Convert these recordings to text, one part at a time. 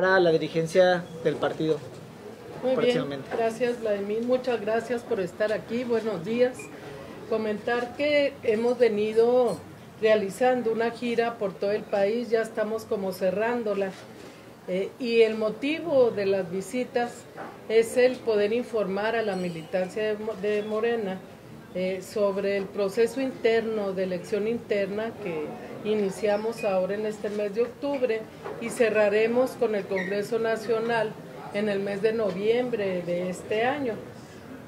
para la dirigencia del partido. Muy bien, gracias Vladimir, muchas gracias por estar aquí, buenos días. Comentar que hemos venido realizando una gira por todo el país, ya estamos como cerrándola. Eh, y el motivo de las visitas es el poder informar a la militancia de, Morena eh, sobre el proceso interno de elección interna que iniciamos ahora en este mes de octubre y cerraremos con el Congreso Nacional en el mes de noviembre de este año.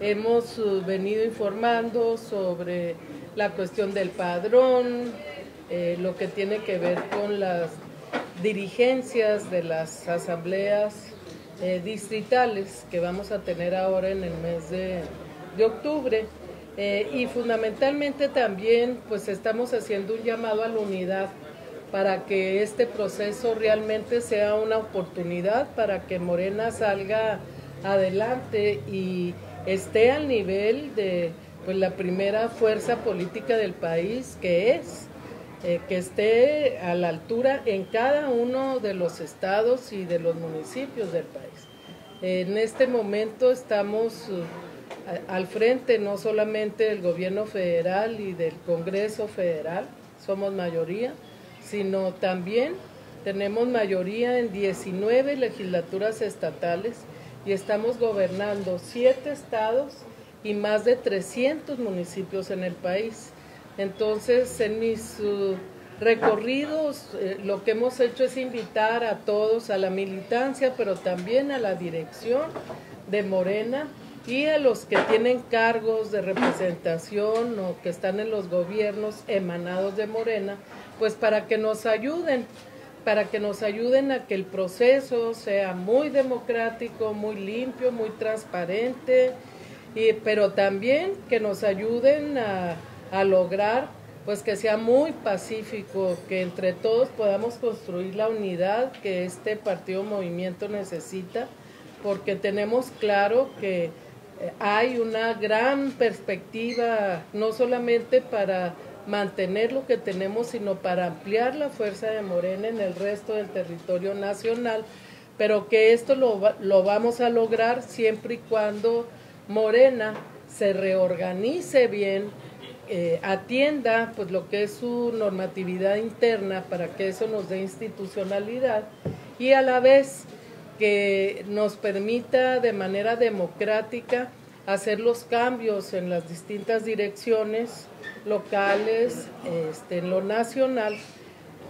Hemos uh, venido informando sobre la cuestión del padrón, eh, lo que tiene que ver con las dirigencias de las asambleas eh, distritales que vamos a tener ahora en el mes de, octubre. Eh, y fundamentalmente también pues estamos haciendo un llamado a la unidad para que este proceso realmente sea una oportunidad para que Morena salga adelante y esté al nivel de pues, la primera fuerza política del país que es, eh, que esté a la altura en cada uno de los estados y de los municipios del país. En este momento estamos al frente no solamente del gobierno federal y del Congreso federal, somos mayoría, sino también tenemos mayoría en 19 legislaturas estatales y estamos gobernando siete estados y más de 300 municipios en el país. Entonces, en mis recorridos, eh, lo que hemos hecho es invitar a todos, a la militancia, pero también a la dirección de Morena y a los que tienen cargos de representación o que están en los gobiernos emanados de Morena, pues para que nos ayuden, para que nos ayuden a que el proceso sea muy democrático, muy limpio, muy transparente, y, pero también que nos ayuden a, a lograr pues que sea muy pacífico, que entre todos podamos construir la unidad que este partido movimiento necesita, porque tenemos claro que hay una gran perspectiva, no solamente para mantener lo que tenemos, sino para ampliar la fuerza de Morena en el resto del territorio nacional, pero que esto lo, lo vamos a lograr siempre y cuando Morena se reorganice bien, eh, atienda pues lo que es su normatividad interna para que eso nos dé institucionalidad y a la vez que nos permita de manera democrática hacer los cambios en las distintas direcciones locales, este, en lo nacional,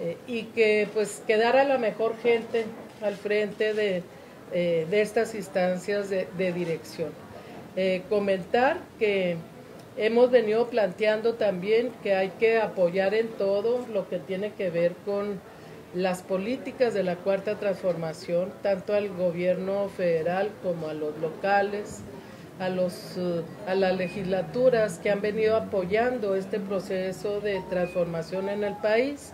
eh, y que pues quedara la mejor gente al frente de, eh, estas instancias de, dirección. Eh, comentar que hemos venido planteando también que hay que apoyar en todo lo que tiene que ver con las políticas de la cuarta transformación, tanto al gobierno federal como a los locales, a, los, uh, a las legislaturas que han venido apoyando este proceso de transformación en el país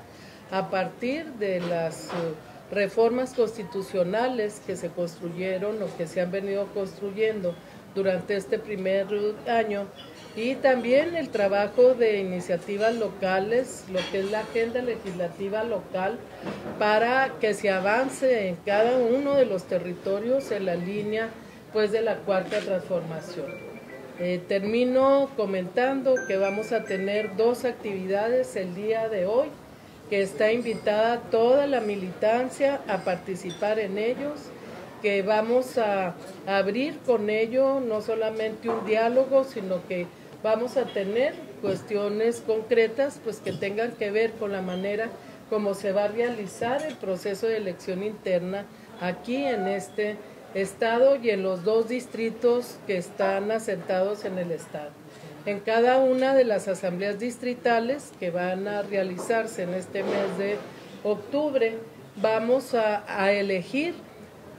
a partir de las uh, reformas constitucionales que se construyeron o que se han venido construyendo durante este primer año y también el trabajo de iniciativas locales, lo que es la agenda legislativa local, para que se avance en cada uno de los territorios en la línea después de la cuarta transformación. Eh, termino comentando que vamos a tener dos actividades el día de hoy, que está invitada toda la militancia a participar en ellos, que vamos a abrir con ello no solamente un diálogo, sino que vamos a tener cuestiones concretas pues que tengan que ver con la manera como se va a realizar el proceso de elección interna aquí en este Estado y en los dos distritos que están asentados en el Estado. En cada una de las asambleas distritales que van a realizarse en este mes de octubre, vamos a, elegir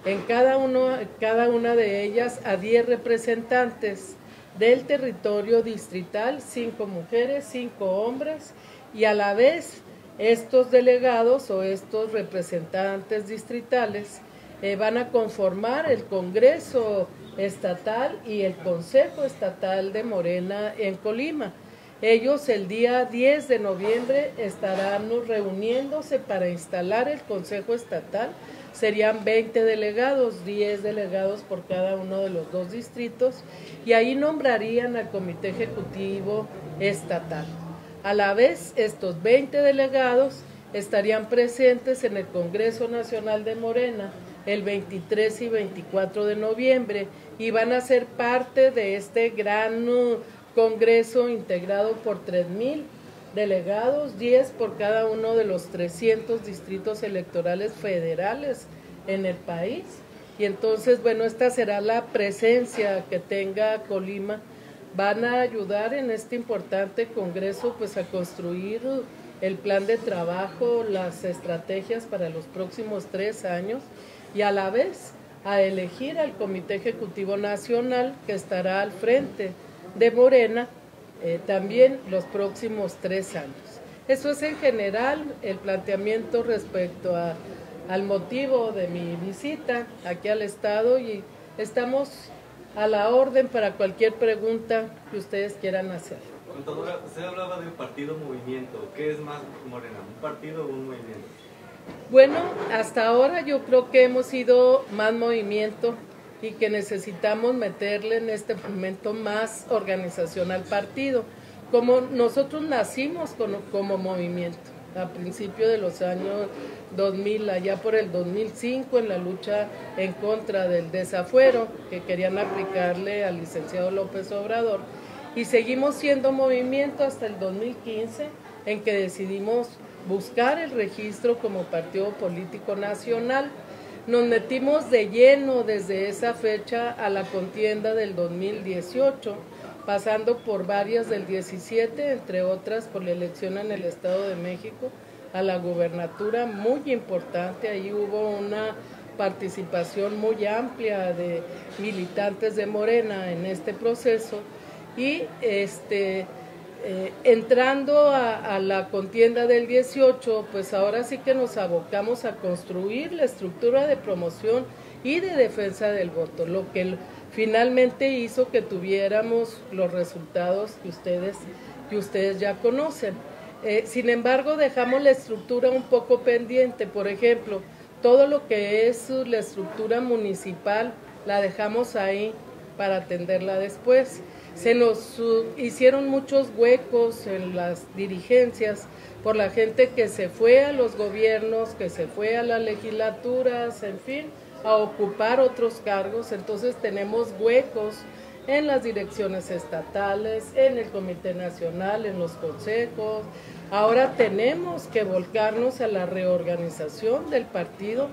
en cada, uno, cada una de ellas a 10 representantes del territorio distrital, cinco mujeres, cinco hombres, y a la vez estos delegados o estos representantes distritales eh, van a conformar el Congreso Estatal y el Consejo Estatal de Morena en Colima. Ellos el día 10 de noviembre estarán reuniéndose para instalar el Consejo Estatal. Serían 20 delegados, 10 delegados por cada uno de los dos distritos, y ahí nombrarían al Comité Ejecutivo Estatal. A la vez, estos 20 delegados estarían presentes en el Congreso Nacional de Morena el 23 y 24 de noviembre y van a ser parte de este gran uh, Congreso integrado por 3.000 delegados, 10 por cada uno de los 300 distritos electorales federales en el país. Y entonces, bueno, esta será la presencia que tenga Colima. Van a ayudar en este importante Congreso pues a construir el plan de trabajo, las estrategias para los próximos tres años y a la vez a elegir al Comité Ejecutivo Nacional que estará al frente de Morena eh, también los próximos tres años. Eso es en general el planteamiento respecto a, al motivo de mi visita aquí al Estado y estamos a la orden para cualquier pregunta que ustedes quieran hacer. Contadora, usted hablaba de un partido movimiento. ¿Qué es más Morena, un partido o un movimiento? Bueno, hasta ahora yo creo que hemos sido más movimiento y que necesitamos meterle en este momento más organización al partido. Como nosotros nacimos como, movimiento a principios de los años 2000, allá por el 2005, en la lucha en contra del desafuero que querían aplicarle al licenciado López Obrador, y seguimos siendo movimiento hasta el 2015, en que decidimos buscar el registro como partido político nacional. Nos metimos de lleno desde esa fecha a la contienda del 2018, pasando por varias del 17, entre otras por la elección en el Estado de México, a la gubernatura muy importante. Ahí hubo una participación muy amplia de militantes de Morena en este proceso y este eh, entrando a, la contienda del 18, pues ahora sí que nos abocamos a construir la estructura de promoción y de defensa del voto, lo que finalmente hizo que tuviéramos los resultados que ustedes, que ustedes ya conocen. Eh, sin embargo, dejamos la estructura un poco pendiente, por ejemplo, todo lo que es la estructura municipal la dejamos ahí para atenderla después. Se nos hicieron muchos huecos en las dirigencias por la gente que se fue a los gobiernos, que se fue a las legislaturas, en fin, a ocupar otros cargos. Entonces tenemos huecos en las direcciones estatales, en el Comité Nacional, en los consejos. Ahora tenemos que volcarnos a la reorganización del partido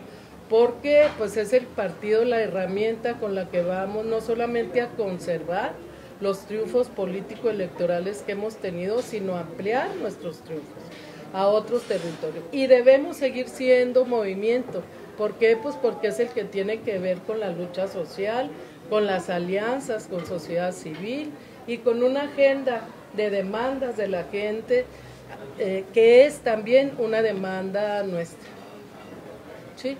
porque pues es el partido la herramienta con la que vamos no solamente a conservar, los triunfos político-electorales que hemos tenido, sino ampliar nuestros triunfos a otros territorios. Y debemos seguir siendo movimiento. ¿Por qué? Pues porque es el que tiene que ver con la lucha social, con las alianzas, con sociedad civil y con una agenda de demandas de la gente eh, que es también una demanda nuestra. ¿Sí?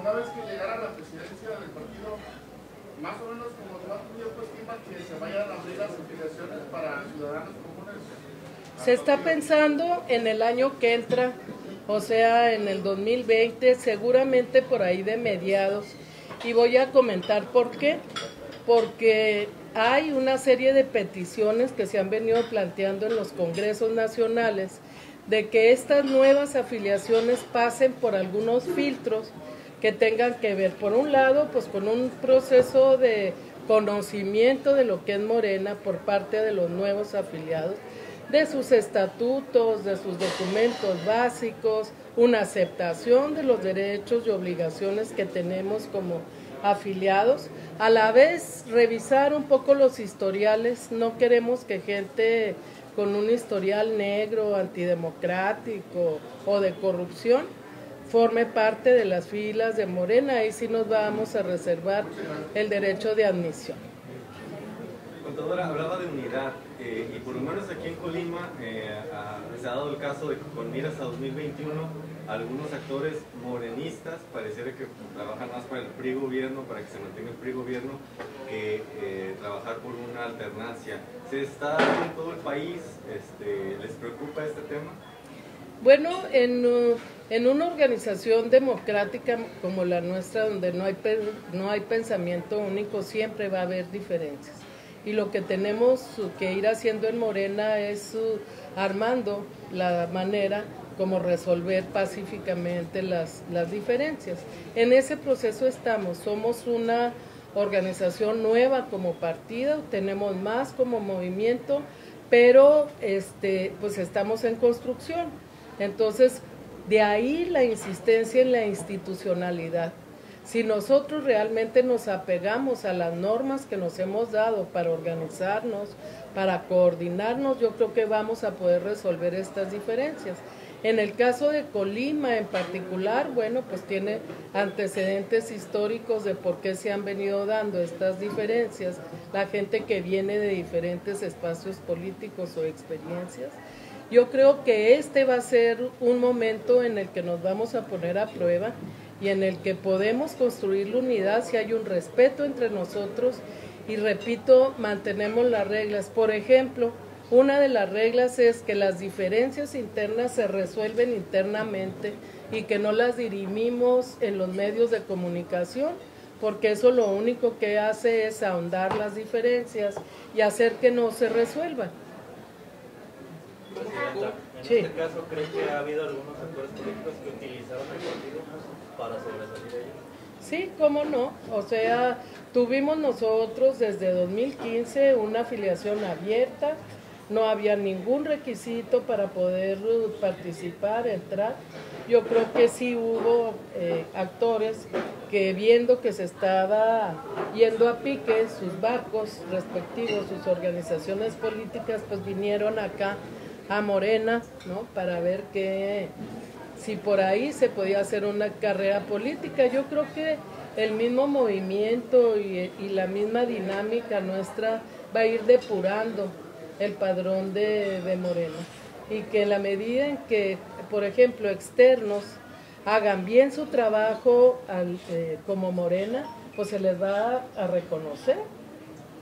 Una, vez que llegara la presidencia del partido, más o menos como que se vayan a abrir las para ciudadanos. Se está pensando en el año que entra, o sea, en el 2020, seguramente por ahí de mediados. Y voy a comentar por qué. Porque hay una serie de peticiones que se han venido planteando en los congresos nacionales de que estas nuevas afiliaciones pasen por algunos filtros que tengan que ver, por un lado, pues con un proceso de conocimiento de lo que es Morena por parte de los nuevos afiliados, de sus estatutos, de sus documentos básicos, una aceptación de los derechos y obligaciones que tenemos como afiliados, a la vez revisar un poco los historiales, no queremos que gente con un historial negro, antidemocrático o de corrupción forme parte de las filas de Morena, y sí nos vamos a reservar el derecho de admisión. Contadora, hablaba de unidad eh, y por lo menos aquí en Colima eh, se ha dado el caso de que con miras a 2021 algunos actores morenistas pareciera que trabajan más para el PRI gobierno, para que se mantenga el PRI gobierno, que eh, trabajar por una alternancia. ¿Se está en todo el país? Este, ¿Les preocupa este tema? Bueno, en, una organización democrática como la nuestra, donde no hay, no hay pensamiento único, siempre va a haber diferencias. Y lo que tenemos que ir haciendo en Morena es uh, armando la manera como resolver pacíficamente las, las diferencias. En ese proceso estamos, somos una organización nueva como partido, tenemos más como movimiento, pero este, pues estamos en construcción. Entonces, de ahí la insistencia en la institucionalidad. Si nosotros realmente nos apegamos a las normas que nos hemos dado para organizarnos, para coordinarnos, yo creo que vamos a poder resolver estas diferencias. En el caso de Colima en particular, bueno, pues tiene antecedentes históricos de por qué se han venido dando estas diferencias, la gente que viene de diferentes espacios políticos o experiencias. Yo creo que este va a ser un momento en el que nos vamos a poner a prueba y en el que podemos construir la unidad si hay un respeto entre nosotros y repito, mantenemos las reglas. Por ejemplo, una de las reglas es que las diferencias internas se resuelven internamente y que no las dirimimos en los medios de comunicación, porque eso lo único que hace es ahondar las diferencias y hacer que no se resuelvan. En este caso, ¿cree que ha habido algunos actores políticos que utilizaron el partido para sobresalir ellos? Sí, cómo no. O sea, tuvimos nosotros desde 2015 una afiliación abierta no había ningún requisito para poder participar, entrar. Yo creo que sí hubo eh, actores que viendo que se estaba yendo a pique sus barcos respectivos, sus organizaciones políticas, pues vinieron acá a Morena, ¿no? Para ver que si por ahí se podía hacer una carrera política. Yo creo que el mismo movimiento y, la misma dinámica nuestra va a ir depurando el padrón de, Morena. Y que en la medida en que, por ejemplo, externos hagan bien su trabajo eh, como Morena, pues se les va a reconocer.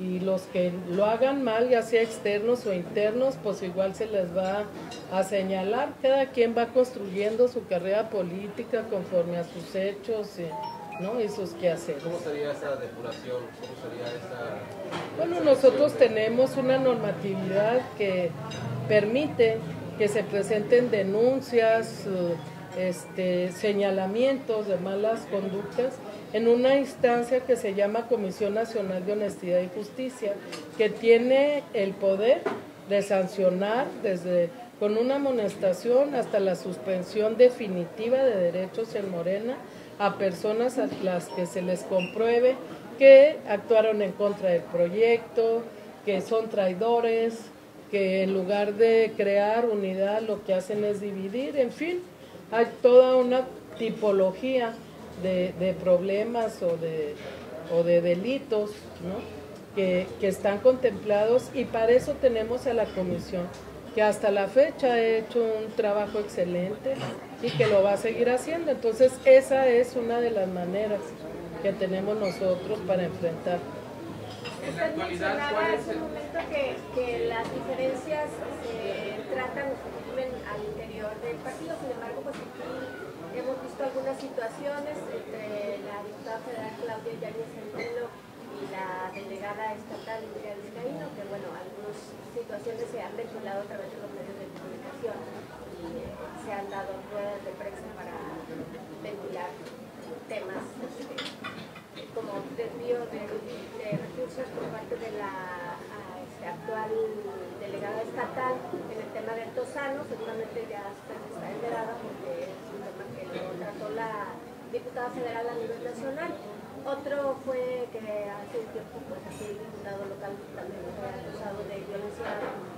Y los que lo hagan mal, ya sea externos o internos, pues igual se les va a señalar. Cada quien va construyendo su carrera política conforme a sus hechos. Y, ¿no? Esos que hacer. ¿Cómo sería esa depuración? ¿Cómo sería esa... Bueno, nosotros tenemos una normatividad que permite que se presenten denuncias, este, señalamientos de malas conductas en una instancia que se llama Comisión Nacional de Honestidad y Justicia, que tiene el poder de sancionar desde con una amonestación hasta la suspensión definitiva de derechos en Morena a personas a las que se les compruebe que actuaron en contra del proyecto, que son traidores, que en lugar de crear unidad lo que hacen es dividir, en fin, hay toda una tipología de, problemas o de, o de delitos que, que están contemplados y para eso tenemos a la comisión que hasta la fecha ha hecho un trabajo excelente y que lo va a seguir haciendo. Entonces esa es una de las maneras que tenemos nosotros para enfrentar. Usted mencionaba hace un momento que, que las diferencias se tratan al interior del partido, sin embargo, pues aquí hemos visto algunas situaciones entre la diputada federal Claudia Yáñez Centeno y la delegada estatal Lidia Vizcaíno, que bueno, algunas situaciones se han vinculado a través de los medios de comunicación y se han dado ruedas de prensa para ventilar temas como desvío de, recursos por parte de la este, actual delegada estatal en el tema del Tosano, seguramente ya está enterada porque es un tema que lo trató la diputada federal a nivel nacional. Otro fue que hace un tiempo, pues aquí el diputado local también fue acusado de violencia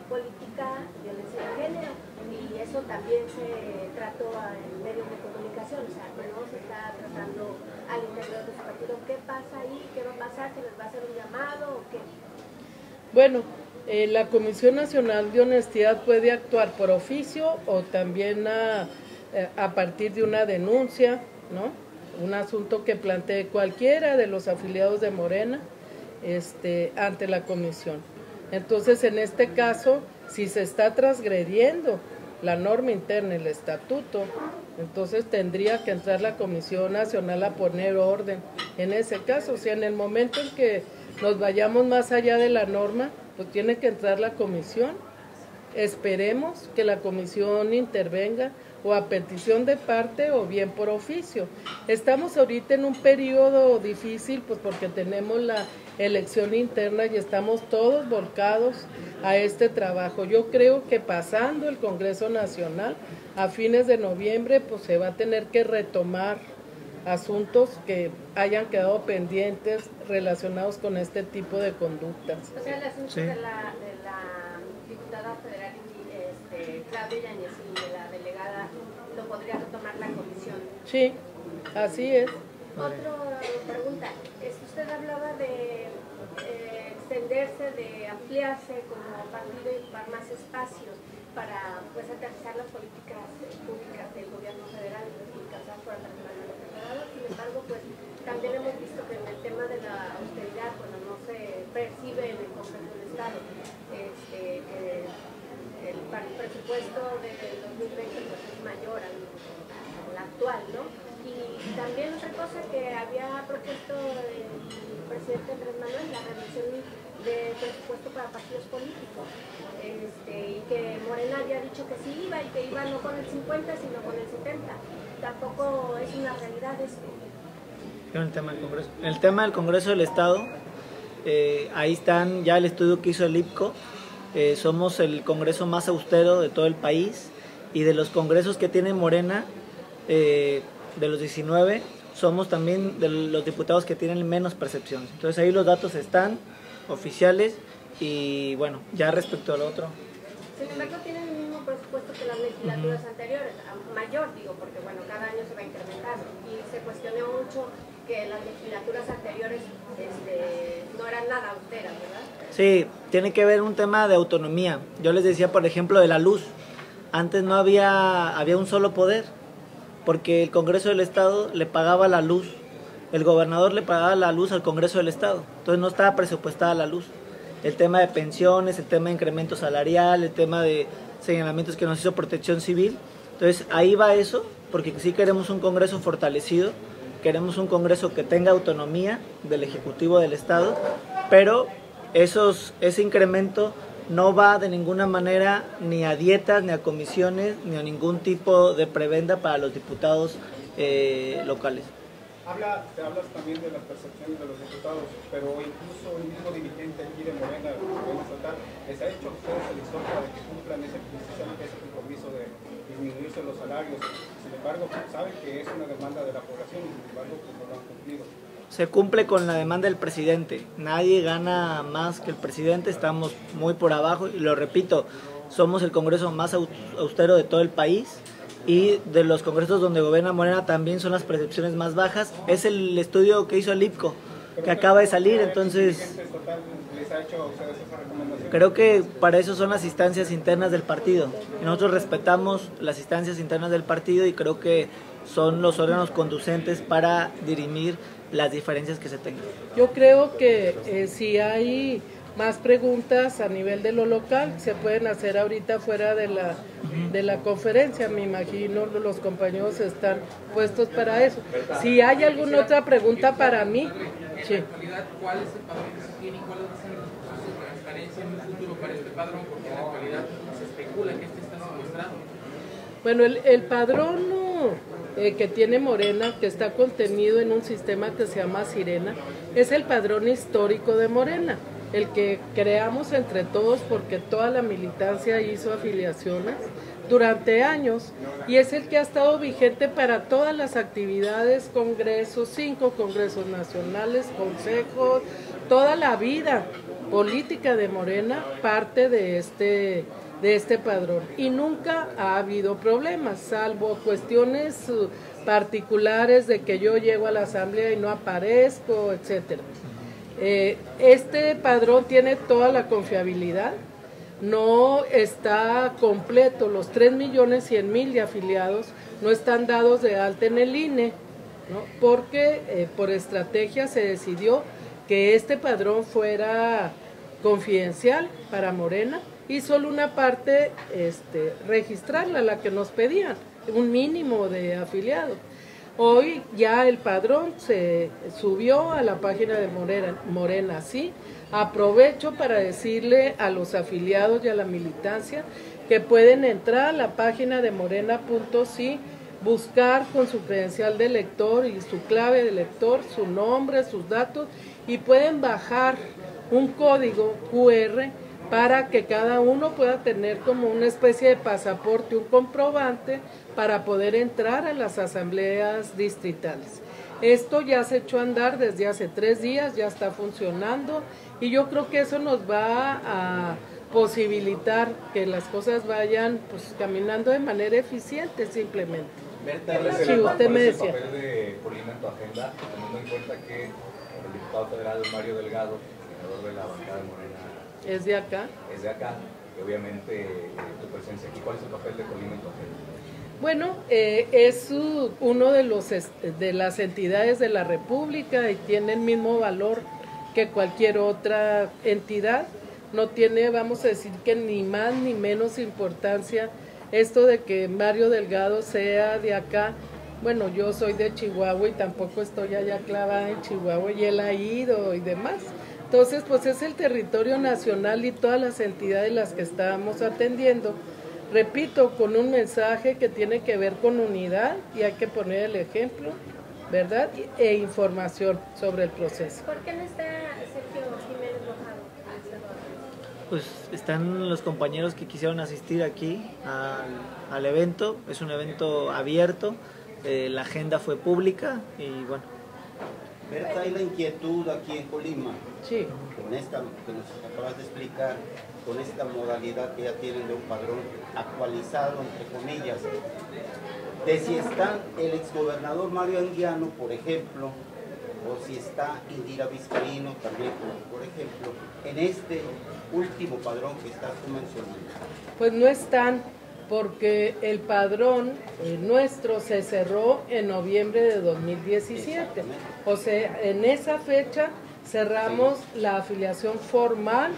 política, violencia de género, y eso también se trató en medios de comunicación, o sea, no se está tratando al interior de su partido. ¿Qué pasa ahí? ¿Qué va a pasar? ¿Se les va a hacer un llamado o qué? Bueno, eh, la Comisión Nacional de Honestidad puede actuar por oficio o también a, eh, a partir de una denuncia, ¿no? un asunto que plantee cualquiera de los afiliados de Morena este, ante la comisión. Entonces, en este caso, si se está transgrediendo la norma interna, el estatuto, entonces tendría que entrar la Comisión Nacional a poner orden en ese caso. O sea, en el momento en que nos vayamos más allá de la norma, pues tiene que entrar la comisión. Esperemos que la comisión intervenga o a petición de parte o bien por oficio. Estamos ahorita en un periodo difícil pues porque tenemos la elección interna y estamos todos volcados a este trabajo. Yo creo que pasando el Congreso Nacional a fines de noviembre pues se va a tener que retomar asuntos que hayan quedado pendientes relacionados con este tipo de conductas. O sea, el asunto de, la, de, la, Claudia Yañez y de la delegada lo podría retomar la comisión. Sí, así es. Otra pregunta. Usted hablaba de eh, extenderse, de ampliarse como partido y para más espacios para pues, aterrizar las políticas públicas del gobierno federal y alcanzar por Sin embargo, pues también hemos visto que en el tema de la austeridad, cuando no se percibe en el Consejo del Estado, este, el, presupuesto del 2020 pues, es mayor al, al actual, ¿no? Y también otra cosa que había propuesto el presidente Andrés Manuel, la reducción de presupuesto para partidos políticos. Este, y que Morena había dicho que sí iba y que iba no con el 50 sino con el 70. Tampoco es una realidad esto. El tema del Congreso, el tema del Congreso del Estado, eh, ahí están ya el estudio que hizo el IPCO. Eh, somos el Congreso más austero de todo el país y de los congresos que tiene Morena, eh, de los 19, somos también de los diputados que tienen menos percepciones. Entonces ahí los datos están oficiales y bueno, ya respecto al otro. Sin embargo, tienen el mismo presupuesto que las legislaturas anteriores, mayor digo, porque bueno, cada año se va incrementando y se cuestionó mucho que las legislaturas anteriores este, no eran nada austeras, ¿verdad? Sí, tiene que ver un tema de autonomía. Yo les decía, por ejemplo, de la luz. Antes no había, había un solo poder, porque el Congreso del Estado le pagaba la luz, el gobernador le pagaba la luz al Congreso del Estado, entonces no estaba presupuestada la luz. El tema de pensiones, el tema de incremento salarial, el tema de señalamientos que nos hizo protección civil. Entonces ahí va eso, porque sí queremos un Congreso fortalecido, queremos un Congreso que tenga autonomía del Ejecutivo del Estado, pero esos, ese incremento no va de ninguna manera ni a dietas, ni a comisiones, ni a ningún tipo de prebenda para los diputados eh, locales. Habla, te hablas también de las percepciones de los diputados, pero incluso el mismo dirigente aquí de Morena, el gobierno estatal, les ha hecho a ustedes el de que cumplan ese, ese compromiso de disminuirse los salarios. Sin embargo, saben que es una demanda de la población y sin embargo pues, no lo han cumplido se cumple con la demanda del presidente. Nadie gana más que el presidente, estamos muy por abajo y lo repito, somos el Congreso más austero de todo el país y de los congresos donde gobierna Morena también son las percepciones más bajas. Es el estudio que hizo el IPCO, que acaba de salir, entonces creo que para eso son las instancias internas del partido. nosotros respetamos las instancias internas del partido y creo que son los órganos conducentes para dirimir las diferencias que se tengan. Yo creo que eh, si hay más preguntas a nivel de lo local, se pueden hacer ahorita fuera de la, de la conferencia, me imagino los compañeros están puestos para eso. Si hay alguna otra pregunta para mí, sí. ¿Cuál es el padrón que tiene y cuál es el transparencia en el futuro este padrón? Porque en la actualidad se especula que este está secuestrado. Bueno, el, el padrón eh, que tiene Morena, que está contenido en un sistema que se llama Sirena, es el padrón histórico de Morena, el que creamos entre todos porque toda la militancia hizo afiliaciones durante años y es el que ha estado vigente para todas las actividades, congresos, cinco congresos nacionales, consejos, toda la vida política de Morena parte de este de este padrón. Y nunca ha habido problemas, salvo cuestiones uh, particulares de que yo llego a la asamblea y no aparezco, etcétera. Eh, este padrón tiene toda la confiabilidad, no está completo, los 3 millones 100 mil de afiliados no están dados de alta en el INE, porque eh, por estrategia se decidió que este padrón fuera confidencial para Morena y solo una parte este, registrarla, la que nos pedían, un mínimo de afiliados. Hoy ya el padrón se subió a la página de Morena, Morena, sí. Aprovecho para decirle a los afiliados y a la militancia que pueden entrar a la página de morena.si, buscar con su credencial de lector y su clave de lector, su nombre, sus datos y pueden bajar un código QR para que cada uno pueda tener como una especie de pasaporte, un comprobante para poder entrar a las asambleas distritales. Esto ya se echó a andar desde hace tres días, ya está funcionando y yo creo que eso nos va a posibilitar que las cosas vayan pues caminando de manera eficiente simplemente. Sí, usted me decía. el papel de Polina en tu agenda, teniendo en cuenta que el diputado federal Mario Delgado, senador de la bancada de Morena, es de acá. Es de acá. Y obviamente eh, tu presencia aquí, ¿cuál es el papel de Polina en tu agenda? Bueno, eh, es uno de los de las entidades de la República y tiene el mismo valor que cualquier otra entidad no tiene, vamos a decir que ni más ni menos importancia esto de que Mario Delgado sea de acá. Bueno, yo soy de Chihuahua y tampoco estoy allá clavada en Chihuahua y él ha ido y demás. Entonces, pues es el territorio nacional y todas las entidades las que estábamos atendiendo. Repito, con un mensaje que tiene que ver con unidad y hay que poner el ejemplo, ¿verdad? E información sobre el proceso. ¿Por qué no está pues están los compañeros que quisieron asistir aquí al, evento. Es un evento abierto, eh, la agenda fue pública y bueno. Berta, hay la inquietud aquí en Colima. Sí. Con esta que nos acabas de explicar, con esta modalidad que ya tienen de un padrón actualizado, entre comillas, de si está el exgobernador Mario Anguiano, por ejemplo, o si está Indira Vizcarino también, por ejemplo, en este último padrón que estás mencionando? Pues no están, porque el padrón eh, nuestro se cerró en noviembre de 2017. O sea, en esa fecha cerramos la afiliación formal,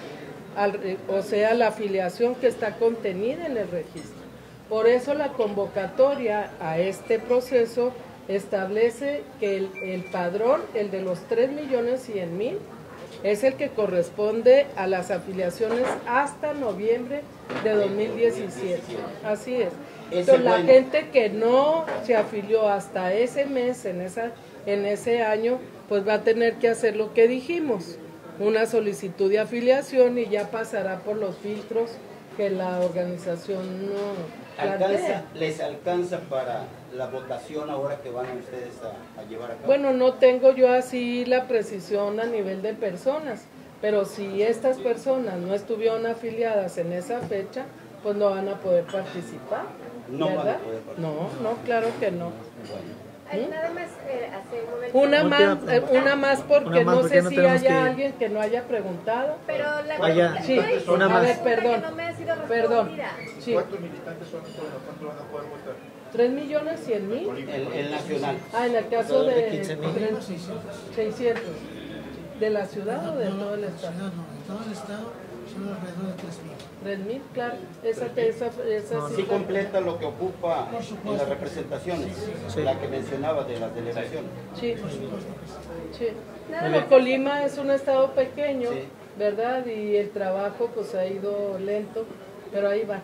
eh, o sea, la afiliación que está contenida en el registro. Por eso la convocatoria a este proceso establece que el, el padrón, el de los 3 millones 100 mil, es el que corresponde a las afiliaciones hasta noviembre de 2017. Así es. Entonces, la gente que no se afilió hasta ese mes, en, esa, en ese año, pues va a tener que hacer lo que dijimos, una solicitud de afiliación y ya pasará por los filtros que la organización no alcanza, les alcanza para la votación ahora que van ustedes a, llevar a cabo? Bueno, no tengo yo así la precisión a nivel de personas, pero si estas personas no estuvieron afiliadas en esa fecha, pues no van a poder participar. No van a poder participar. No, no, claro que no. ¿Mm? Nada más eh, una más, eh, una más porque no sé si haya alguien que no haya preguntado. Pero la Vaya, sí, una más. A ver, perdón. perdón. Sí. ¿Cuántos militantes son? ¿Cuánto van a poder votar? 3 millones 100 mil. El, nacional. Ah, en el caso de, de 15 mil. 600. ¿De la ciudad o de todo el estado? No, no, de todo el estado son alrededor de 3 mil. 3 mil, claro. Esa, esa, esa sí completa lo que ocupa en las representaciones, la que mencionaba de las delegaciones. Sí, sí. Bueno, Colima es un estado pequeño, ¿verdad? Y el trabajo pues ha ido lento, pero ahí va.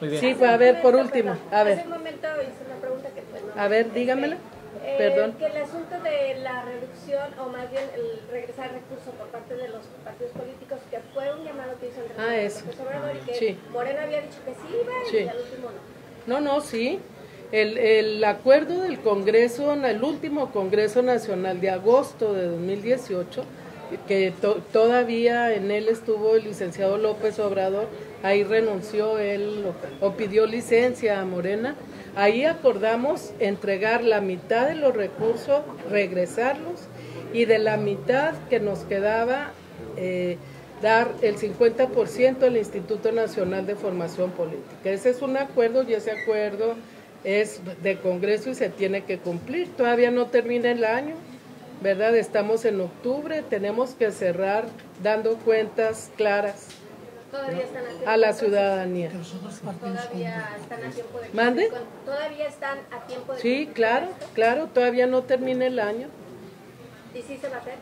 Sí, fue a ver, por último. A ver. Hace un momento hice una pregunta que pues, A ver, dígamela. Eh. Que el asunto de la reducción, o más bien el regresar recursos por parte de los partidos políticos, que fue un llamado que hizo el ah, eso. y que Morena había dicho que sí iba y al último no. No, no, sí. El, el acuerdo del Congreso, el último Congreso Nacional de agosto de 2018, que todavía en él estuvo el licenciado López Obrador, ahí renunció él o, pidió licencia a Morena, ahí acordamos entregar la mitad de los recursos, regresarlos y de la mitad que nos quedaba eh, dar el 50% al Instituto Nacional de Formación Política. Ese es un acuerdo y ese acuerdo es de Congreso y se tiene que cumplir. Todavía no termina el año, ¿verdad? Estamos en octubre, tenemos que cerrar dando cuentas claras Todavía están a tiempo a la ciudadanía. Todavía están a tiempo de ¿Mande? Todavía están a tiempo de Sí, claro, claro, todavía no termina el año. ¿Y sí se va a hacer?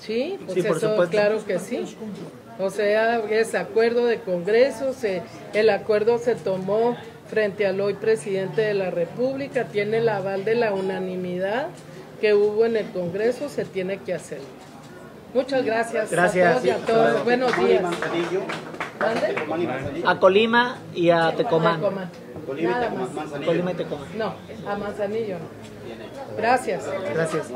Sí, pues Sí, por eso supuesto. claro que sí. O sea, es acuerdo de Congreso, se, el acuerdo se tomó frente al hoy presidente de la República, tiene el aval de la unanimidad que hubo en el Congreso, se tiene que hacer. Muchas gracias, Gracias. a todos y a todas. Buenos días. A Colima y a Tecomán. Colima y Nada Tecomán, más. Manzanillo. Colima y Tecomán. No, a Manzanillo. Gracias. Gracias.